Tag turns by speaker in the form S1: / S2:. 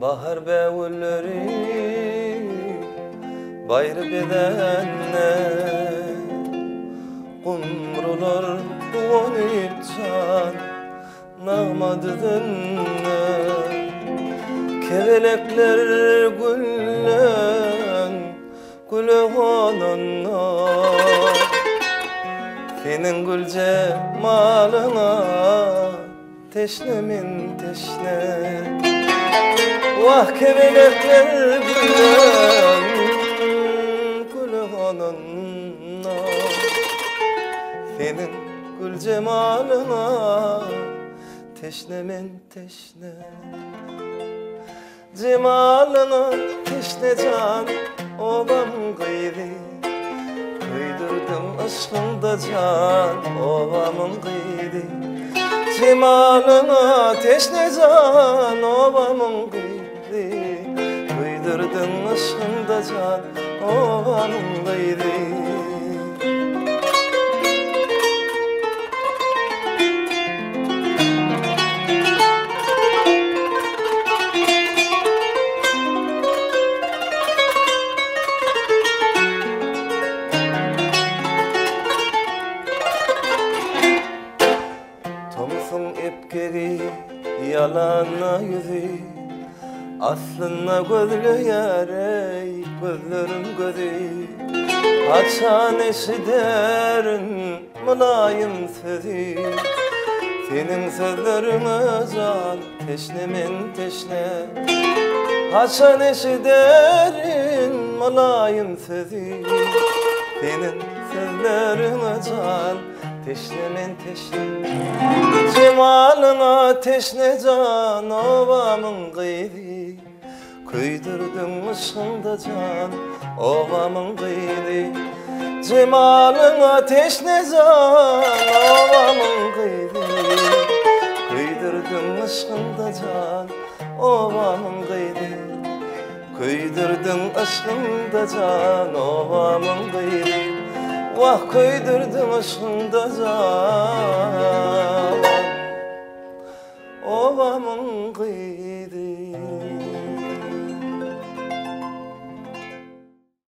S1: Bahar bevulleri Bayrı bedenle. Kumrular Donip can Nağmadıdınne Kevelekler güllen Gülü onunla senin gül cemalına teşnemin teşne. Vah kemelekler gülü onunla Senin gül cemalına teşnemin teşne Cemalına teşne can obam gıyri Kıydırdım aşkında can ovamın kıydı Cemalına teşne can ovamın kıydı ovamın kıydı Thomas'ın epkeri yalanla yüzü Aslında gözlü yare gözlerim gözü. Açan eşiderin mülayim sözü. Senin sözlerine can teşnemin teşne. Haçan eşiderin mülayim sözü. Senin sözlerine can teşnemin teşne. Cemalına teşne can ovamın gıydı Kıydırdın ışığında can? Ovamın gıydı Cemalına teşne can ovamın gıydı Kıydırdın ışığında can? Ovamın gıydı Kıydırdın aşkında can? Ovamın gıydı Vah kıydırdın aşkında can? Ovamın gıydı